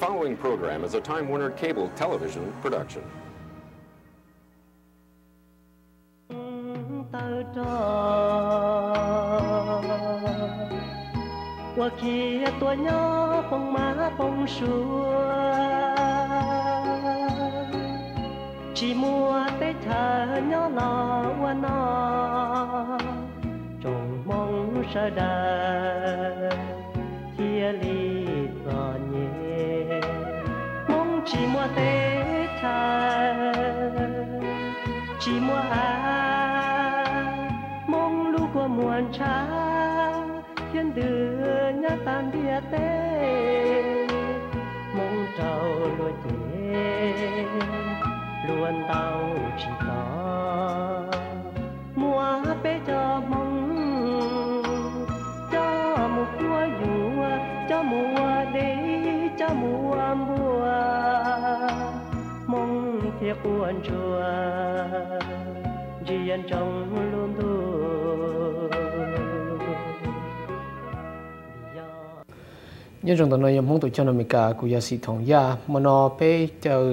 The following program is a Time Warner Cable Television production. 我骑ตัวnhỏ phong má phong xua chỉ mua tết thờ nhỏ lò qua nó trồng mong sợ đời chỉ mua tết thờ chỉ mua à. Mong lúc qua muôn trăng thiên đưa nhá tan bia tê. Mong trầu luôn dễ luôn tao chỉ có. Buồn chùa riêng trong luôn thôi nhân trong tuần này mong tụi cho nó mình cả của gia sĩ thống ya mà nó bé cho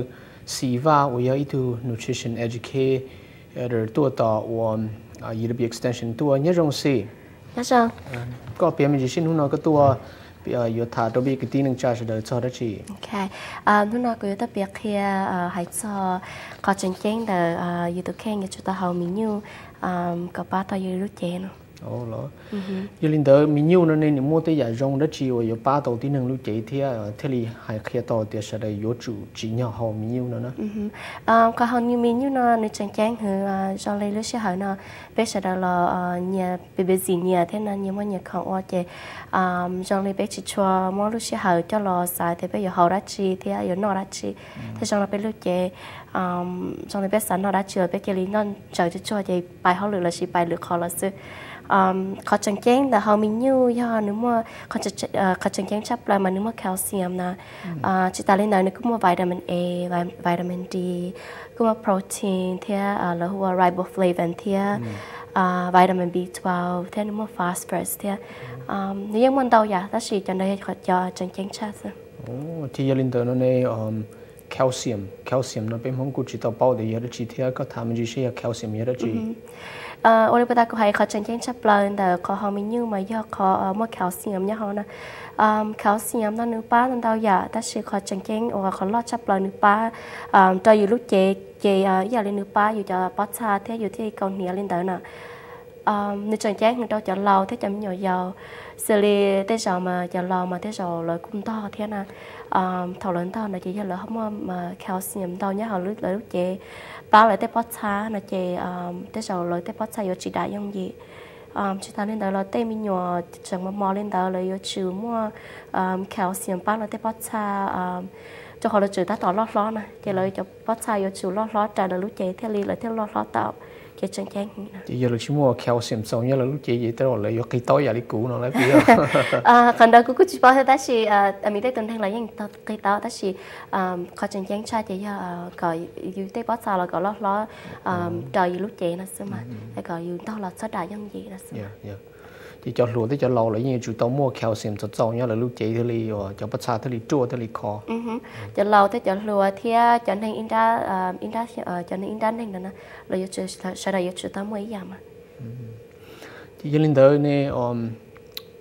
sĩ va của gia itu nutrition educator tua tỏ của UW extension tua nhân trong sĩ? Dạ sao? có bé mình chỉ xin nó cái tua Ờ, yêu thả đâu bị cái tin năng trả sẽ đợi cho đó chị Ok. À, lúc nào cũng đặc biệt khi ờ, hãy cho có chân chén để yêu tôi khen cho ta hầu mình như có ba tao yêu lúc chén nữa. ồ lo giờ linh đỡ mình nhiều nó nên mua tới giả rong đó chỉ ở ba đầu tiên năng lúc chạy thì thế thì hay khi tàu thì sẽ đợi yếu chủ chỉ nhỏ hầu mình nhiều nữa À, có hầu như mình như nó nếu chân chén hừ cho lấy lúc sẽ hỏi nó bé sẽ đó là nhà bé bé gì nhà thế nên nhiều mà nhà không ở chế cho lấy bé chỉ cho mỗi lúc sẽ hỏi cho lo xài thì bé giờ hầu đã chi thì giờ nó đã chi. Thế cho nó bé lúc chế trong lấy bé sẵn nó đã chưa bé kia lý non chờ cho cho chế bài họ lựa là chỉ bài lựa khó là sư um, có chân chén là họ mình như do nếu mà có chân có chân chén chấp lại mà nếu mà calcium nè. Uh, chỉ ta lên đó nếu cũng mua vitamin A vitamin D cũng mua protein thì uh, là hoa riboflavin thì uh, vitamin B12 thì nếu mà phosphorus thì um, nếu như đâu vậy đó là cho nên cho chân chén chấp thì giờ linh đỡ nó này calcium calcium nó bên hông cũng chỉ tao bao để giờ chỉ thì có tham gì sẽ calcium giờ chỉ ờ ôi bây có hay có chân chén chấp lên แต่ có họ mình như mà do có ờ, mua xiêm nhá họ nè. Um, xiêm nó nữ ba nên đâu giờ ta sẽ có chân chén hoặc có lót chấp ờ, lên nữ ba cho dù lúc chế chế giờ lên nữ ba dù cho bát xa thế dù thế còn nhiều lên tới nè. Nữ chân chén nữ đâu cho lâu thế chẳng nhỏ dầu xử lý thế rồi mà cho lâu mà thế rồi lại cũng to thế nè um, thầu lớn to là chỉ cho là không mà calcium đâu nhá họ lúc lúc chế bao lại tế bát xa là chế ờ, tế sầu lời tế bát xa yếu chỉ đại giống gì? Ờ, chị ta lên đó là tế mình nhỏ chẳng mà mò lên đó là yếu chữ mua ờ, calcium bao lại tế bát xa cho họ là chữ ta tỏ lót lót nè. Chị lời cho bát xa yếu chữ lót lót trả lời lúc chế theo lý lại theo lót lót tạo cái chân chân thì giờ chỉ mua calcium sau nhớ là lúc chế vậy tới là cái tối giờ đi cũ nó bây giờ à còn đó cũng chỉ bảo thế đó là à mình thấy tuần thang là những cái đó đó là có chân chân cha thì giờ có yêu tế bát sao là có lót lót trời lúc chế nó xưa mà hay có yêu đó là sát đại giống gì đó xưa thì cho lúa thì cho lâu là như chủ tao mua calcium cho trâu nhá là lúc chế thì li cho bắt xa thì li chua thì li khó cho lâu thì cho lúa thì cho nên in ra in ra cho nên in ra nên là là yêu sẽ là yêu chủ tao mua ý mà thì giờ linh đỡ này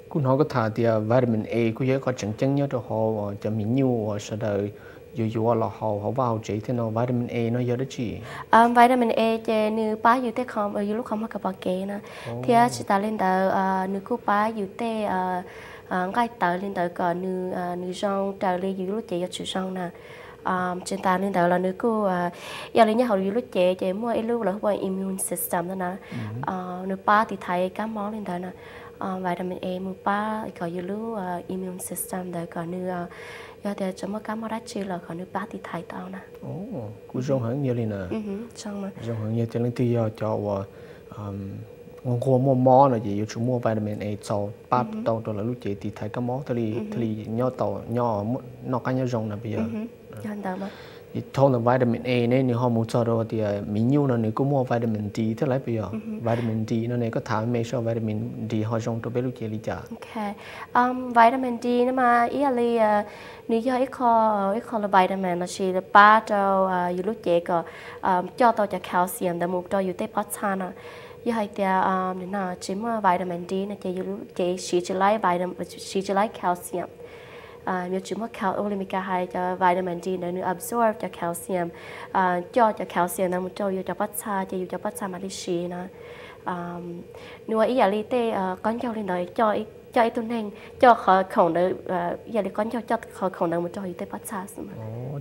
cũng họ có thà thì vitamin A cũng có chẳng chẳng nhớ cho họ cho mình nhiều đợi dù dù là họ họ vào chỉ thế nào vitamin A nó giờ đó chỉ um, vitamin A thì nếu ba yêu tế không ở lúc không có cái bao kê nè. Thì chỉ ta lên đó nếu cô ba yêu tế ngay tới lên đó còn nếu nếu rong trở lên yêu lúc chỉ cho chủ rong nè. Um, trên ta lên đó là nếu cô giờ lên nhà họ yêu lúc chế chế mua lúc là hoa immune system đó nè. Nếu ba thì thấy các món lên đó nè vitamin A mua ba có yêu lúc immune system đó còn nếu giờ thì chúng ta cảm ơn chị là còn nước bát thì thay tao nè. Ồ, cũng giống hẳn như này nè. Ừ, giống mà. Giống hẳn như cho nên thì giờ cho và ngon qua mua mò là gì, chúng mua vitamin A cho bát tàu rồi là lúc chị thì thay cái mò thì thì nhỏ tàu nhỏ nó cái nhỏ rong là bây giờ. Nhận đâu mà. Thì thôn là vitamin A này họ muốn cho đó thì mình nhiều nó nếu cũng mua vitamin D thế lại bây giờ vitamin D nó này có thả mấy số vitamin D họ dùng cho bé lúc chơi lý trả ok. Um, vitamin D nó mà ý là nếu như ít kho ít kho là vitamin là chỉ là ba cho uh, lúc chơi có cho tao cho calcium để một cho yêu tế chán à như hay thì nên là chỉ mà vitamin D nó chỉ yêu chỉ chỉ chỉ lấy vitamin chỉ chỉ lấy calcium à nếu chúng ta cal omega hai cho vitamin D để nó absorb cho calcium à, cho cho calcium nó một cho cho bắt xa cho cho bắt xa mà đi xí nó à ý là lý tê ờ, con cho lên đời cho ấy tôi nên cho họ khẩu nữa giờ đi con cho cho họ khẩu nữa một cho tới bắt xa mà.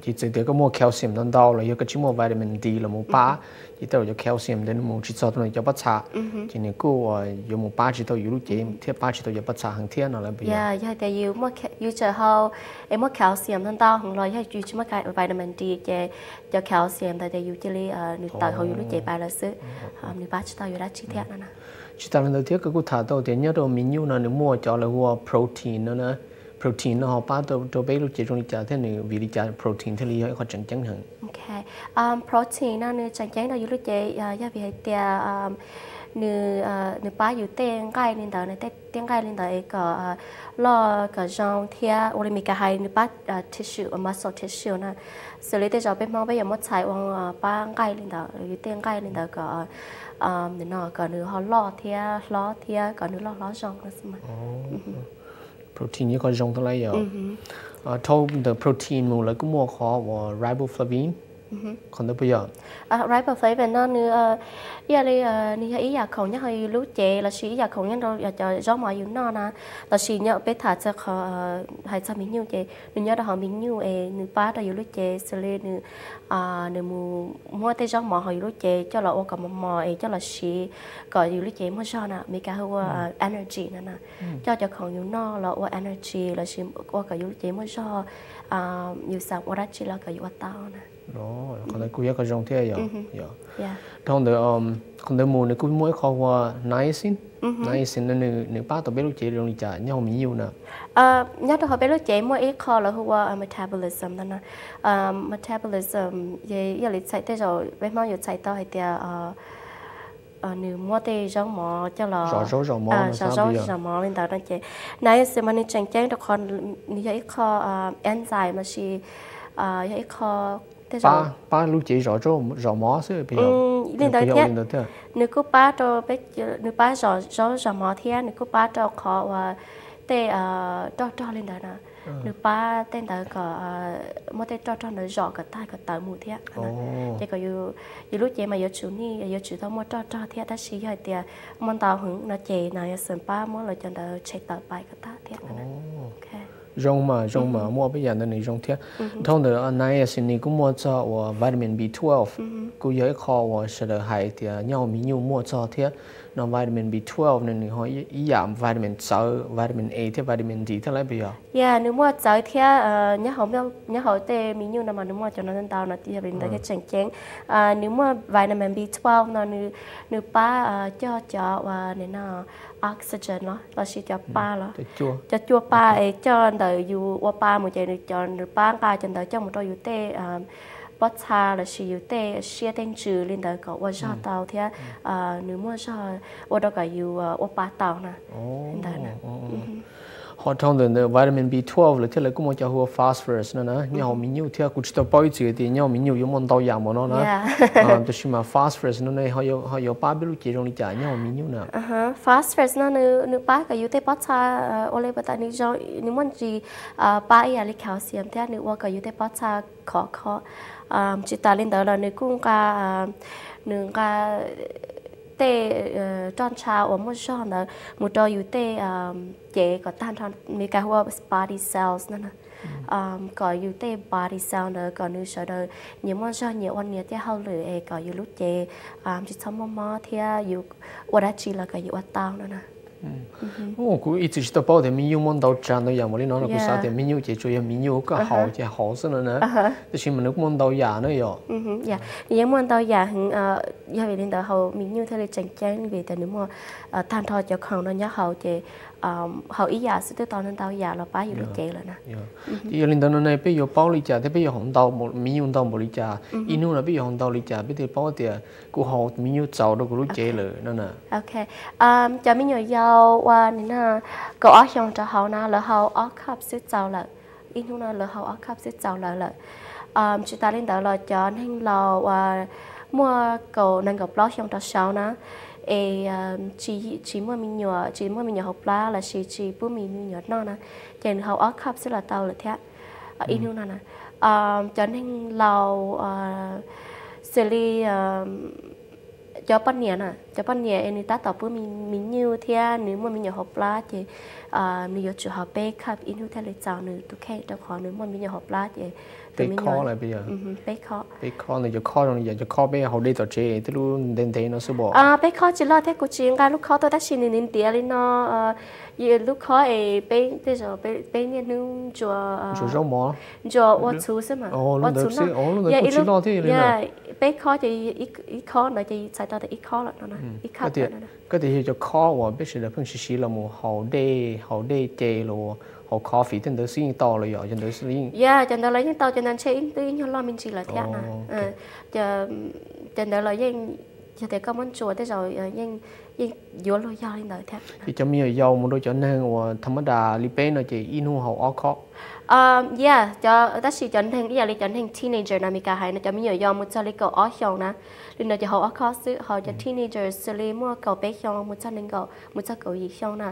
Chỉ chỉ để có mua calcium nó đau là cái chỉ mua vitamin D là mua ba chỉ tao cho calcium đến mua chỉ cho tôi cho bắt xa. Chỉ nên cô dùng mua ba chỉ tao dùng lúc chế thiết ba chỉ tao cho bắt xa hàng thiên nó là bây giờ. Yeah yeah tại dùng mua dùng chờ họ em mua calcium nó đau hàng rồi hay dùng chỉ mua cái vitamin D cho cho calcium tại tại dùng chỉ li nửa tao họ dùng lúc chế bài là sức nửa ba chỉ tao dùng đã chi tiết nữa nè chỉ ta lần đầu tiên cái cụ thả tàu thì nhớ đồ mình nhu nó nếu mua cho là hoa protein nó nè. Protein nó họ bắt đầu đầu bé lúc chỉ trong lịch thế này vì lịch protein thế này họ chẳng chẳng hơn. Ok. Um, protein nó nè chẳng chẳng đâu lúc chỉ giờ vì tia tiệt nếu nếu ba yêu tên gai lên đó này tên gai lên đó có lo có trong thia olemica hai nếu ba tissue muscle tissue nè. Xử lý tới giờ bên mong bây giờ mất xài ông ba gai lên đó yêu tên gai lên đó có um, nên nó còn nữa họ lo thia lo thia còn nữa lo lo rong nữa mà protein như con rong thôi lấy rồi uh, thâu the protein mù lại cũng mua khó riboflavin còn đâu bây giờ? À riboflavin nó nữa giờ đi ni ý giờ không nhớ hơi lú chè là sĩ giờ không nhớ đâu giờ cho gió mọi yếu nó nè là sĩ nhớ bé thả cho họ hay sao mình nhiêu chè. Nếu nhớ đó họ mình nhiêu ê nếu ba đó yếu lú chè xử lý nếu à nếu mu mua tay gió mọi yếu lú chè. Cho là ô cầm một mò cho là sĩ gọi yếu lú chè mua cho nè. Mấy cái hua energy nè nè. Cho cho không yếu nó là ô energy là sĩ ô cái yếu lú chè mua cho à yếu sáng ô ra chỉ là cái yếu tao nè đó còn đây cũng có trong thế rồi rồi thông được um còn đây mùa này cũng mỗi kho qua niacin. Niacin nên nếu ba tàu bé lúc trong lịch trả nhau mình nhiều nè. À nhớ tôi hỏi bé lúc chế mỗi ít kho là hoa metabolism đó nè. Metabolism về giờ lịch chạy tới rồi bé mau giờ chạy tới thì ờ nếu mua thì giống mò cho là rõ rõ rõ mò à rõ rõ rõ mò lên đó đó chị. Nãy giờ mình chẳng chẳng được còn như vậy kho enzyme mà chỉ à vậy kho ba ba lúc chỉ rõ rõ rõ mỏ xứ bây giờ. lên tới thế. nếu có ba cho bé nếu ba rõ rõ rõ mỏ thế nếu có ba cho khó và tê ờ cho cho lên đó nè. Nếu ba tên đó có một tên cho cho nó rõ cái tai cái tai mù thế. Chỉ có yêu yêu lúc chị mà yêu chủ ni yêu chủ tao mua cho cho thế ta chỉ hay tiền món tao hứng nó chị này sơn ba mua lại cho nó chạy tao bài cái ta thế. Ok rong mà rong mà mua bây giờ này rong thế thông thường anh này xin này cũng mua cho và vitamin B12 cũng có kho và sẽ được hay thì nhau mình nhiều mua cho thế nó vitamin B12 nên họ ý giảm vitamin C vitamin A thế vitamin D thế lại bây giờ yeah nếu mua C thế nhớ họ nhớ nhớ họ tê mình nhiều mà nếu mua cho nó nên tao nó thì bên đây cái chẳng chén nếu mua vitamin B12 nó nếu nếu ba cho cho và nên nó oxygen nó là chỉ cho ba là cho chua. Ba ấy cho đời dù qua ba một chạy cho ba cái cho đời cho một đôi tê bắt cha là chỉ yếu tê xia tên chữ lên đời có qua cho tàu thì nếu mà cho qua đó cái yếu qua ba tàu nè. Lên đời nè họ thông thường là vitamin B12 là thế là cũng một cho hoa phosphorus nữa nè nhau mình nhiều theo cũng chỉ tao bao nhiêu thì nhau mình nhiều dùng món tàu giảm mà nó nè tôi xin mà phosphorus nó này họ có họ có ba biết lúc chỉ trong đi trả nhau mình nhiều nè phosphorus nó nữ nữ ba cái yếu tê bắt cha ô lê bắt nữ cho nữ món gì ba ấy là calcium thế nữ qua cái yếu tê bắt cha khó khó chỉ ta lên đó là nữ cũng cả nữ cả tê tròn chào ở một chỗ nữa. Một đôi yếu tê chế có tan tròn mi cái hoa body cells nữa có yếu tê body cell nữa có nữ sợ đời. Nhiều món cho nhiều anh nhiều thế hậu lửa có yếu lúc chế chỉ sống mò mò thì yếu ở đó chỉ là cái yếu tao nữa nè oh cú ít chỉ tao bảo thì mình dùng món đầu tràn đâu giờ mà đi nói là cú sao thì mình dùng chỉ chủ yếu mình dùng cái hậu chỉ hậu xin nữa nè thì chỉ mình nước món đầu già nữa rồi dạ những món đầu già hưng giờ về đến đầu hậu mình dùng theo lịch trình trang về tại nếu mà than thọ cho không nó nhớ hậu chỉ hậu ý giả sẽ tới tao nên tao giả là bá อยู่ chơi rồi nè. Thì giờ linh đó này bây giờ bao lý trả thế bây giờ hồng tàu một mi nhung tàu một lý trả inu là bây giờ hồng tàu lý trả bây giờ bao tiền cụ họ mi nhung giàu đâu cụ lúc chơi rồi nó nè ok. Um cho mi nhung giàu và nên là cậu ở trong cho họ na là họ ở khắp sẽ giàu lại. Inu là là họ ở khắp sẽ lại lại. Um chúng ta lên đó là cho nên là mua cậu nên gặp blog trong đó sau nè e chỉ chỉ mua mình nhỏ chỉ mua mình nhỏ học lá là chỉ chỉ bữa mình nhỏ nó nè chèn học ở khắp sẽ là tàu là thế in hương nè cho nên lâu xử lý cho bắt nhẹ nè. Cho bắt nhẹ anh ta tập bữa mình mình nhiều thế nếu mà mình nhỏ học lá thì mình có chủ học bé khắp in hương theo lịch chào nữa tôi khen cho khó nếu mà mình nhỏ học lá thì bé khó lại bây giờ. Bé khó bé khó này cho khó rồi giờ cho khó bé học đi tập chơi thì lúc đến thế nó sẽ bỏ à bé khó chỉ lo thế của chị. Ngay lúc khó tôi đã xin nên tiền lên nó giờ lúc khó ấy bé bây giờ bé bé nên nung cho cho rau mỏ cho ô chú xem mà. Ô lúc đó sẽ ô đó cũng chỉ lo thế lên nè bé khó thì ít ít khó nữa thì sai tao thì ít khó lắm nó ít khó nữa cái thì cho khó và biết sự là phương sĩ là một hậu đê hậu đê chê rồi họ coffee trên đó xin to rồi giờ trên đó xin yeah trên đó lấy những tàu trên đó chơi tự nhiên lo mình chỉ là thế nè chờ trên đó là những giờ thì có món chùa thế rồi những những vô lo do lên đời thế thì cho mình giàu một đôi chỗ nên và thầm đà li bé nó chỉ inu hậu ở khó um yeah cho ta chỉ chọn thành giờ li chọn thành teenager na mi cả hai nó cho mình giàu một cho li cầu ở xong nè. Nên nó chỉ hậu ở khó sự họ cho teenager xử lý mua cầu bé xong một cho nên cầu một cho cầu gì xong nè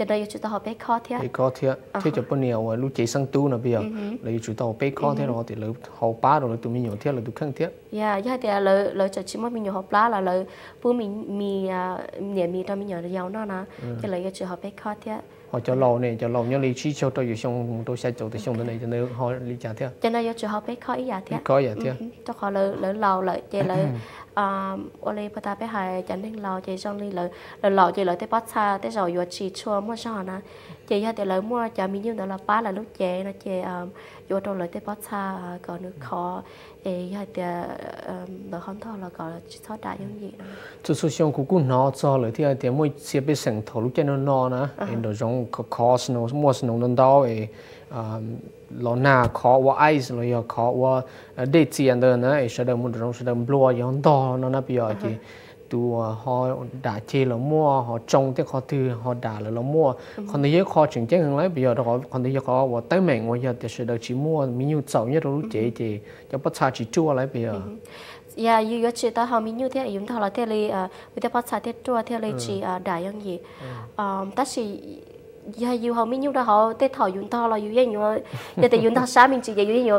cho nên chúng ta học bé khó thế bé khó thế thế ờ. cho bên nhiều ờ, lúc chế sang tu nè bây giờ ừ lấy chúng ta học bé khó ừ thì lấy học ba rồi tụi mình nhiều thế là tụi khăng thế yeah yeah dạ, dạ, thì à, lấy lấy chỉ mới mình nhiều học lá là lấy bữa mình à, mình nhà mình đó mình nhiều nó nè. Ừ. Cho lấy cho học bé khó thế họ cho lâu này cho lâu nhớ lý trí cho tôi dù tôi sẽ chụp tôi xong tới này cho nên họ lý trả thế cho nên do trường học bé khó ý giả thế khó giả thế cho họ lỡ lỡ lâu lỡ chơi lỡ ô lê bắt ta bé hai chẳng nên lo chơi trong đi lỡ lỡ lọ chơi lỡ tới bắt xa tới rồi vừa chỉ chua mua sao nè chơi ha tới lỡ mua cho mình như đó là bá là lúc chơi nó à vừa đâu lỡ tới bắt xa còn nước khó ê ha tới lỡ không thôi là còn thoát đại những gì đó. Chú số xong cũng cũng nó cho lỡ thì thì mỗi xe bị sừng thầu lúc chơi nó nó nè em đồ giống khó nó mua nó nó đau ê lo na khó wa ice lo yo khó wa de chi an de na e sha de mu rong sha de blo yon do nó na bi yo chi tu họ đã chê là mua họ trồng thế họ từ họ đã là nó mua. Còn giờ họ chỉnh chỉnh hơn lấy bây giờ họ còn giờ họ và tới mình bây giờ thì sẽ được chỉ mua mình nhiều giàu nhất lúc chế thì cho bắt xa chỉ chua lấy bây giờ yeah you you chỉ ta họ mình nhiều thế chúng ta là thế à bây giờ bắt xa thế chua thế li chỉ đại yang gì um ta chỉ giờ yêu họ mình yêu đó họ tết thọ dùng to là yêu yên nhiều giờ thì dùng to sáng mình chỉ giờ yêu nhiều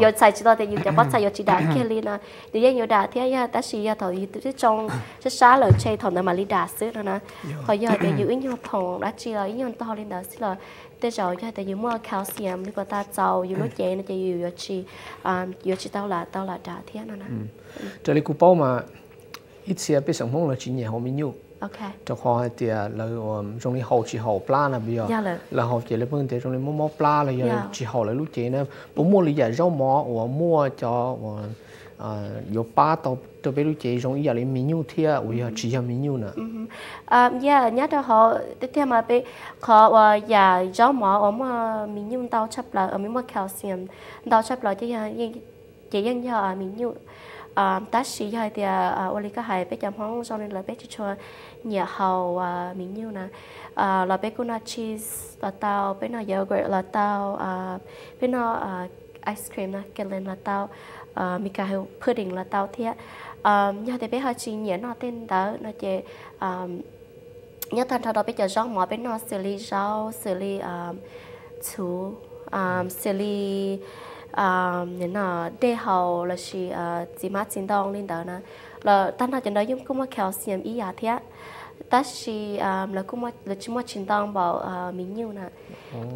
giờ xài chỉ đó thì dùng cho bắt xài giờ chỉ đã kia lên à. Yêu yên nhiều đã thế ya ta chỉ ya thọ yêu tới trong cái sáng lời chơi thọ mà đi đã xứ đó nè. Họ giờ thì yêu nhiều thọ đã chỉ là yêu to lên đó xí là thế rồi giờ thì yêu mua calcium nếu có ta giàu yêu lúc chơi nó chỉ yêu chỉ à yêu chỉ tao là tao là đã thế nó nè. Cho nên cụ bao mà ít xe bị sản phẩm là chỉ nhà họ mình nhiều ok cho họ thì là trong này hậu chỉ hậu pla là bây giờ là hậu chỉ là vấn đề trong này mua mua pla là giờ chỉ hậu là lúc chị nè bố mua lý giải rau mỏ và mua cho có ba tàu cho bé lúc chị trong ý là menu thia và chỉ là menu nè à yeah nhớ đó họ tiếp theo mà bé họ và nhà rau mỏ ở mà menu chấp là ở mình mua calcium tàu chấp là chỉ chỉ dân cho menu à Ờ, ta sĩ hay thì à ô lý cái hay bé chăm hóng cho nên là bé chỉ cho nhà hầu ờ, mình như nè. Ờ, là bé cũng là cheese là tao, bé nó yogurt là tao bé nó ice cream nè cái lên là tao à mình cả hiệu pudding là tao thiệt nhà thì bé hơi chỉ nhớ nó tên đó nó chỉ nhớ thằng thằng đó bé giờ rau mỏ bé nó xử lý rau xử lý chú xử lý à những là đê hậu là chỉ à chỉ mát chín đông lên đó nè. Là tan nào chân đó cũng mà calcium ý à thế ta chỉ à là cũng mà là chỉ mà chín đông bảo à mình nhiều nè.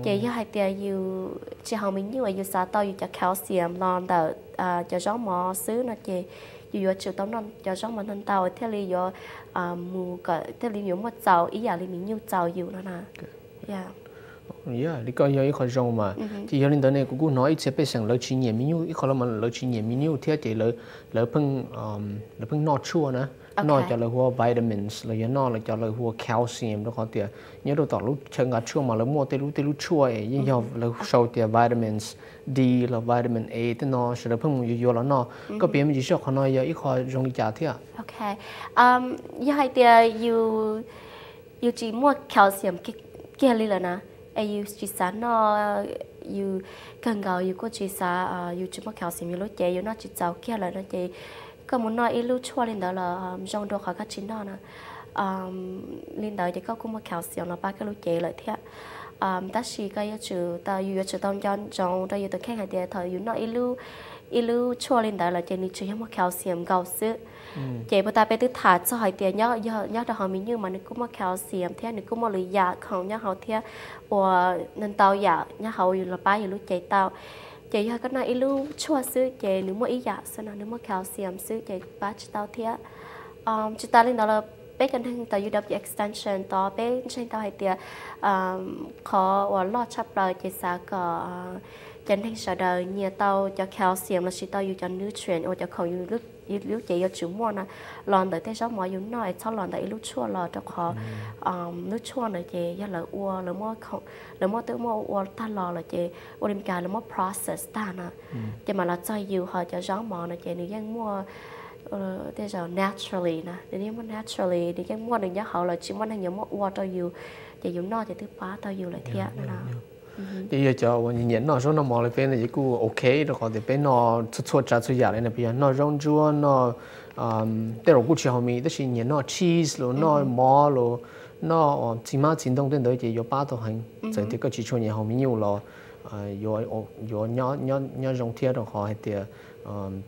Chỉ như hai tia yêu chỉ hậu mình nhiều yêu sa tao yêu cho calcium lon đó à cho gió mò xứ nó chỉ yêu chịu tao nó cho gió mà nên tao thế li à mù cái thế li yêu mà giàu ý à li mình nhiều giàu yêu nó nè. Yeah yeah lý coi yêu khó rong mà chỉ yêu lên tới này cũng nói sẽ phải sang lỡ chỉ nhẹ mình ít khó mà lỡ chỉ nhẹ mình nhiều thế chỉ lỡ lỡ phân lỡ phân nọ chua nè nó cho là hoa vitamins là do nó là cho là hoa calcium đó có tiền nhớ đồ tỏ lúc chân ngã chua mà là mua tê lúc tê lúc chua ấy nhưng nhau là sâu tiền vitamins D là vitamin A thế nó sẽ được phân một là nó có biến gì sao nó giờ ít khó đi trả thế à ok um như hai tiền you you chỉ mua calcium kia đi là nè ai yêu chỉ sáng nó yêu cần gạo yêu cô có chỉ yêu you chỉ mua calcium you lúc chế yêu nó chỉ giàu kia là nó chế có muốn nói ilu chua lên đó là trong đồ khỏi các chín đó nè lên đó thì có cũng một calcium nó ba cái lúc chế lại thế um ta chỉ cái yêu chủ ta yêu chủ tông trong trong ta yêu ta khen hay để thời yêu nói ilu ilu chua lên đó là chế ni chỉ một calcium gạo sữa Ừ. chế bữa ta bé tư thả cho hỏi tiền nhớ nhớ nhớ đó họ mình như mà nó cũng mà một xiêm thế, nó cũng mà lười dạ không nhớ họ thế. Và nên tao dạ nhớ họ yêu là ba yêu lúc chế tao. Chị hay cái này lúc chua sư chị nếu mà ý dạ, giả sư nào, nếu mà calcium sư chị ba chỉ tao thế. Ờ, um chúng ta lên đó là bé cần thằng tao UW extension to bé trên tao hay tiệt um khó và lo chấp lời chị sa có chân thằng sợ đời nhiều tao cho calcium là chỉ tao yêu cho nutrient hoặc cho không yêu lúc lúc chị yêu chữ mua nè. Lòn tới thế sao mọi yêu nói sau lòn tới lúc chua lò cho khó lúc chua này chị giờ là ua là mua không là mua tới mua ua ta lò là chị ua điểm cả là mua process ta nè. Chị mà là cho yêu họ cho gió mò nè chị nếu dân mua thế giờ naturally nè. Nếu mua naturally thì cái mua được giá họ là chỉ mua hàng nhiều mua ua cho yêu chị yêu nói thì thứ ba tao yêu lại thiệt nè. thì giờ cho mình nhận nó số nó mò lại bên này cũng ok rồi còn thì bên nó chút chút trả chút giả này bây giờ nó rong chua nó um thế rồi cũng chỉ họ mình đó là nhận nó cheese rồi nó mò rồi nó chỉ mà chính đông đến đấy chỉ có ba đồ hành. Giờ thì có chỉ cho nhận họ mình nhiều rồi có có nhỏ nhỏ nhỏ rong thiệt rồi họ thì um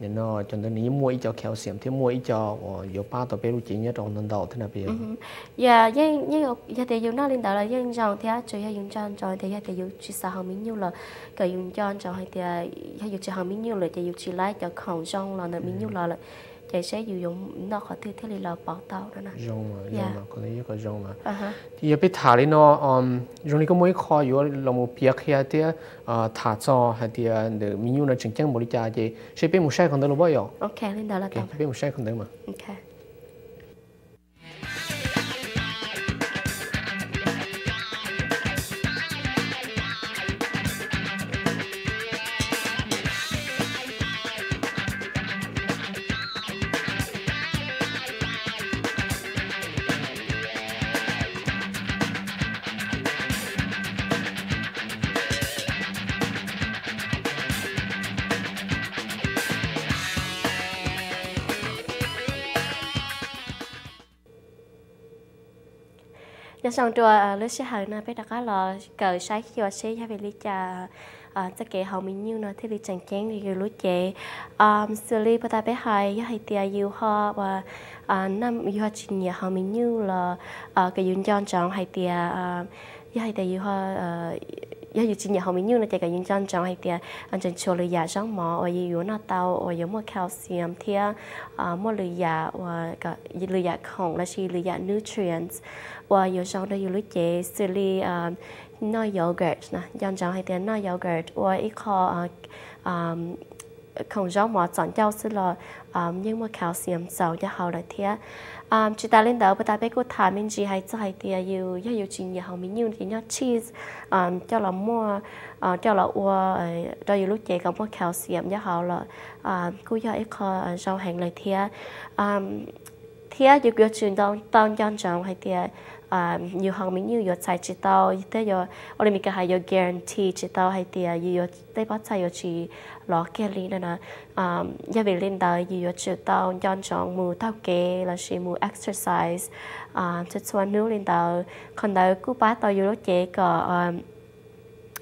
nên nó cho nên ní mua ít cho khéo xiêm thì mua ít cho có ba bé lúc chỉ nhớ trong nên đầu thế nào bây giờ? Dạ nhưng nhưng giờ thì dùng nó lên đầu là nhưng trong thì chủ yếu dùng cho cho thì giờ thì dùng chỉ sao hàng miếng nhiêu là cái dùng cho hay thì hay dùng chỉ hàng miếng nhiêu là chỉ dùng chỉ lái cho không trong là miếng nhiêu là chạy sẽ sử dụng nó có thể thế là bảo tàu đó nè rong mà rong mà có thể có rong mà thì biết thả đi nó um này có mấy khó yếu là một bia kia thì thả cho hay thì để mình dùng nó chỉnh chỉnh một cái gì sẽ biết một sai không được bao giờ ok lên đó là cái biết một sai không được mà ok nó xong trua ờ, lúc sẽ hở na bé đặc á lò cờ sai khi xe cho về lý trà à tất cả họ mình như nó thì lý chẳng chén thì kiểu lúc chế um xử lý bà ta bé hai giá hay tia yêu họ và à năm yêu hoa chỉ nhà họ mình như là à ờ, cái yun chọn chọn hay tia à giá hay tia yêu họ giờ dù chỉ nhà hôm nay là cái những chân trong hay thì anh chân chua lười giả trong mỏ ở dưới nó tàu ở dưới một calcium thì một và cái lười giả không chỉ lười nutrients và dưới sau đó dưới lưỡi chế xử yogurt nè chân yogurt và ít không rõ mà chọn nhau sẽ là nhưng mà calcium giàu cho họ là thế um, chỉ ta lên đầu bữa ta biết cô thả mình gì hay cho hay thì yêu yêu yêu chuyện họ mình nhiều thì nhớ cheese um, cho là mua uh, cho là ua cho yêu lúc chạy còn mua calcium cho họ là um, cô cho ít kho rau hàng lại thế um, thì yêu yêu chuyện đâu tao nhân trọng hay thì Ờ, nhiều hàng mình nhiều sai chỉ tao. Thế giờ, ở mình cả hai yo guarantee chỉ tao hay thì yo đây bắt sai yo chỉ lo kia lý nè. Nè giờ về lên đời yo chỉ tao, chọn chọn mù tao kê là chỉ mù exercise. À cho cho nữ lên đời. Còn đời cứ bắt tao yo lúc chế cả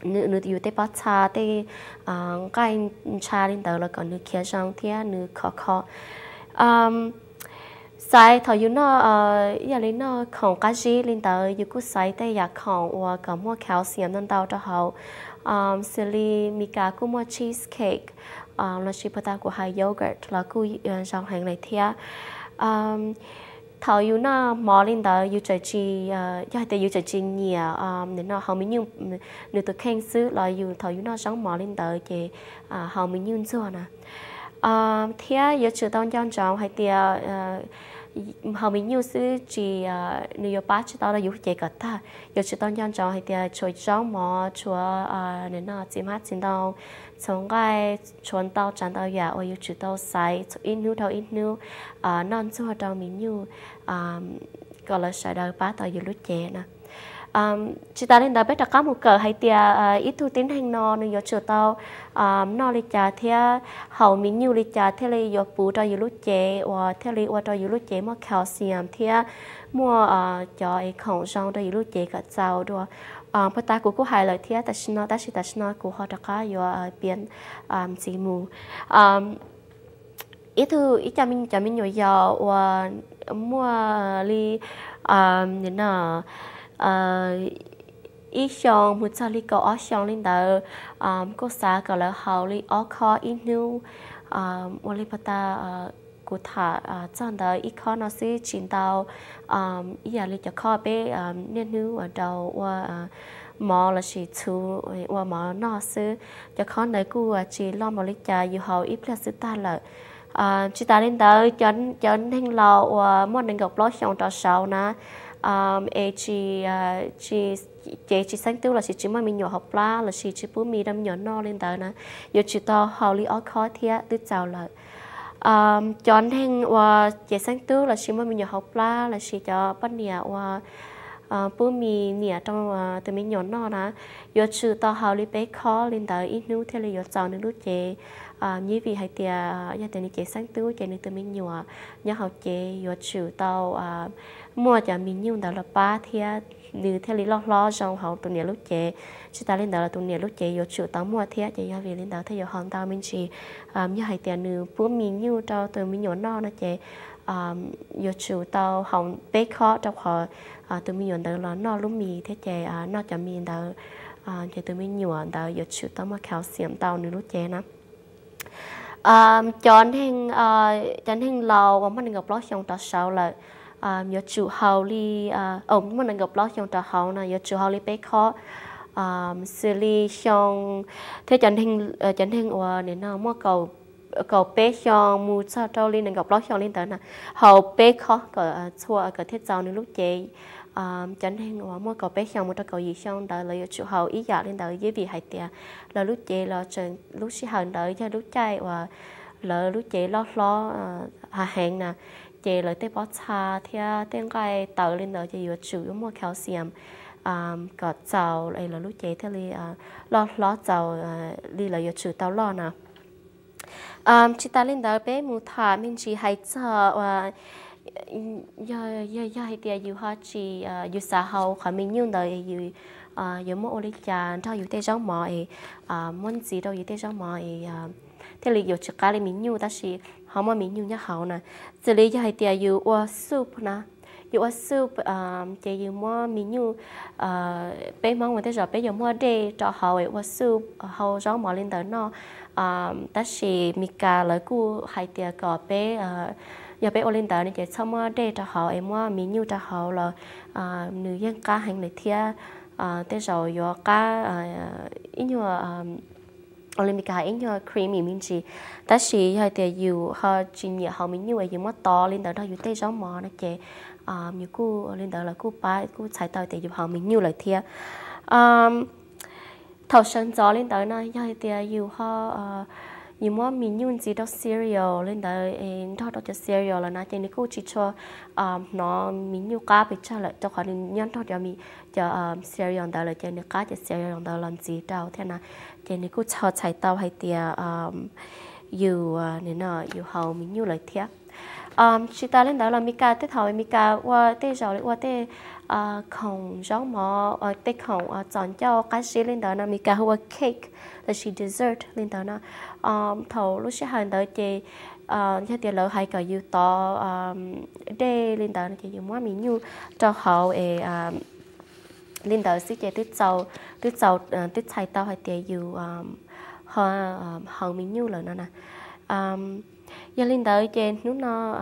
nữ nữ yêu tế bắt cha tế à cái cha lên đời là còn nữ kia sang thế nữ khó khó um sai thọ yêu nó ờ giờ lấy nó không cá gì lên tới yêu cứ sai tới giờ dạ không và có mua calcium nên tao cho họ um ờ, xử lý mika cũng mua cheesecake um là chỉ bắt của hai yogurt là cứ trong ờ, hàng này thia. Um thọ yêu nó mò lên tới yêu chơi chi giờ thì yêu chơi chi nhiều um nên nó không mình nhưng nếu tôi khen xứ là yêu thọ yêu nó sống mò lên tới thì ờ, họ mình nhưng xưa nè. Ờ, thế ờ, giờ chưa tao chọn chọn hay thì ờ, họ mình nhiều sự chỉ nếu như bắt tao là yếu chế cả ta giờ chưa tao chọn chọn hay thì chơi chọn mà chúa nên nó chỉ mắt chỉ tao xong cái chọn tao chẳng tao giờ ôi chưa tao sai ít nữa tao ít nữa non chúa tao mình nhiều gọi là sợ đời bắt tao yếu lúc chế nè um, chị ta nên đã biết là có một cỡ hay tia ờ, ít thu tiến hành nó nên do chờ tao. Um, nó lấy trả theo hậu mình nhiều lấy trả theo lấy do bù cho lúc chế và theo lấy và cho lúc chế mà calcium theo mua ờ, cho ấy khẩu trang cho lúc chế cả cháu đó um, ờ, bà ta của cô hai lời theo ta xin nó ta xin ta xin nó của họ đã có do biến um, chị mù. Um, ít thư ít cha mình cha mình nhiều giờ và mua li um, nên là ít xong một sao li có ở xong lên đó có xa có là hậu li ở khó ít nu một li bắt ta cụ thả chọn đó ít khó nó sẽ chín tàu ít là li cho khó bé nên nu ở đầu và mò là chỉ chú và mò nó sẽ cho khó này cụ chỉ lo một li trà yêu hậu ít là sự ta là chỉ ta lên đó cho cho nên lo và món nên gặp lo xong cho sau nè um, e chị uh, chị chế chỉ sáng tiêu là chỉ chỉ mà mình nhỏ học la là chỉ chỉ bố mình đâm nhỏ no lên tới nè. Giờ chỉ to hậu lý ở khó thiệt tự chào là um, chọn hình và ờ, chế sáng tiêu là chỉ mà mình nhỏ học la là chỉ cho bắt nhẹ và ờ, bố mình nhẹ trong từ mình nhỏ no nè. Giờ chỉ to hậu lý bé khó lên tới ít nữa thế là giờ chào được lúc chế như vì hay tia gia đình chế sáng tiêu chế nên từ mình nhỏ nhỏ học chế giờ chỉ tao mua cho mình nhiều đó là ba thì như theo lý lo lo trong học tụi nhà lúc chế. Chúng ta lên đó là tụi nhà lúc chế có chịu tao mua thế chế do vì lên đó thì họ tao mình chỉ à, như hai tiền nữ bữa mình nhiều cho tụi mình nhỏ non nó chế. Có chịu tao hỏng bé khó trong họ à, tụi mình nhỏ đó là nó lúc mì thế chế à, nó cho mình đó chế tụi mình nhỏ đó có chịu tao mà khảo xiêm tao nữ lúc chế nó chọn hình chọn hình lầu và mình gặp lo trong tao sau là à nhớ chủ hậu li à ông mình gặp lo trong trà hậu này nhớ chủ hậu li bé khó à xử lý trong thế chân hình ờ, chân hình và nên nó mua cầu cầu bé trong mua sao trâu li nên gặp lo trong li tới nè. Hậu bé khó cỡ ờ, chua cỡ thiết giàu nên lúc chế. À chân hình và mua cầu bé trong mua cầu gì trong đợi là chủ hậu ý giả lên đợi với vị hải tiệt là lúc chị là chân lúc sĩ hận đợi cho lúc chạy, và lỡ lúc chị lo lo hà hẹn nè chế lời tế bó cha thì tên cái tàu lên đó chỉ có chủ yếu mua calcium à có cháu đây là lúc chế thì là lo lo cháu đi là yếu chủ tàu lo nè à chỉ ta lên đó bé mua thả mình chỉ hay cho và giờ giờ giờ hay tiệt yêu hoa chỉ yêu xã hậu khỏi mình nhung đời yêu à yêu mua ô lý trà cho yêu tế giống mọi à muốn gì đâu yêu tế giống mọi à thế là yêu chỉ cá lên mình nhung ta chỉ họ mà mình nhung nhá hậu nè xử lý cho hai tia yêu qua soup nè yêu qua soup à chỉ yêu mua mình như à bé mong người ta rồi bé giờ mua đê cho hậu qua soup hậu giống mỏ lên tới nó à ta chỉ mika lời cu hai tia cỏ bé à giờ bé lên tới nên chỉ xong mua đê cho họ em mua mình như cho họ là à nữ dân cá hành này thia à thế rồi giờ cá à ít nhiều Olympic hai nhờ creamy mình chỉ ta chỉ hay thì dù họ chỉ nhiều họ mình như vậy yêu mất to lên đó đó dù tay giống mò nó chế à nhiều cô lên đó là cô ba cô chạy tàu thì dù họ mình như lại thia, um thầu sân gió lên đó này hay thì dù họ nhiều món mình nhung gì đó cereal lên đó em thọ đó cho cereal là nó chỉ cái cô chỉ cho nó mình như cá bị cho lại cho khỏi nhân thọ cho mình cho cereal đó là cho cái cá cho cereal đó làm gì đâu thế nào thì nếu cô cho chạy tàu hay thì um, dù uh, nếu nó dù hầu mình nhiều lời thiệt um, chị ta lên đó là Mika tết hầu Mika qua tết rồi lại qua tết uh, không rõ mò tết không uh, chọn cho cái gì lên đó là Mika hoa cake là she dessert lên đó là um, thầu lúc sẽ hàng đó chị cho tiền lỡ hay cả yêu to um, day lên đó là chị dùng mua mình nhiều cho hậu um, linh đó sĩ chế tít dầu tít dầu tít chạy tao hay tiề dù họ họ mình nhu rồi nó nè. Giờ linh đó chế lúc nó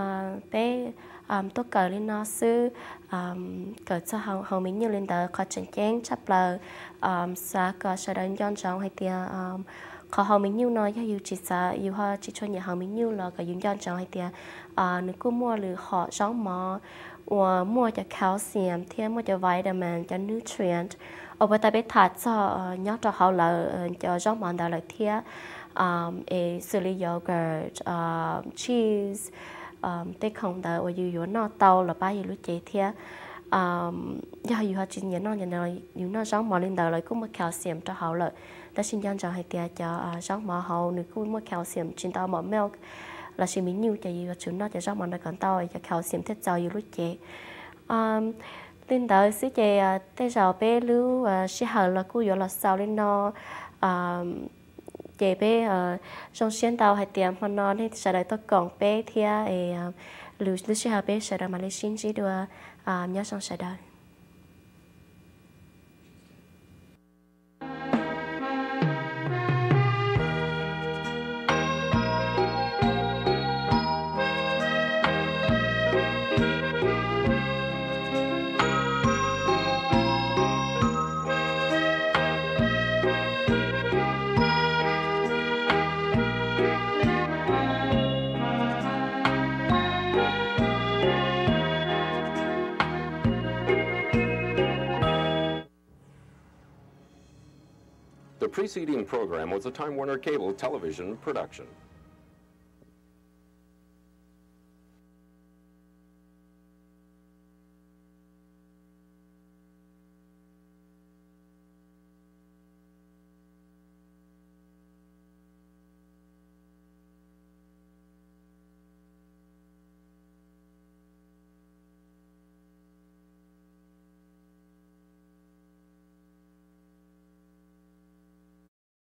bé tôi cờ lên nó sư cờ cho hồng hồng mình như linh đó có chân chén chấp lờ xóa cờ sợ đến giòn trọng hay tiề có hồng mình nhiêu nói yêu chỉ sợ yêu họ chỉ cho nhà hồng mình nhiêu là cái dùng giòn trọng hay tia à ờ, nếu cứ mua lừa họ giống mò mua cho calcium thêm mua cho vitamin cho nutrient ở bên ta biết thật cho nhớ cho họ là cho rong món đó là thiệt um, a xử yogurt um, cheese um, tê không đó ở yêu nó tàu là bao nhiêu lúc chế thiệt um, do yêu họ chỉ nhớ nó nhớ nó yêu nó giống món lên đó lại cũng mua calcium cho họ là ta xin dân cho hai tia cho rong món họ nếu cũng mua calcium trên tàu món milk là chỉ mình nhiều cho yêu chúng nó cho rất mong được còn tàu cho calcium thích cho yêu lúc chế lên đó sẽ chế thế giàu bé lưu sẽ hở là cô yêu là sao lên nó chế bé ờ, trong xuyên tàu hay tiệm mà nó thì sẽ đợi tôi còn bé thì lưu lưu sẽ hở bé sẽ đợi mà lấy xin chỉ đùa. Nhớ xong sẽ đợi. Preceding program was a Time Warner Cable television production.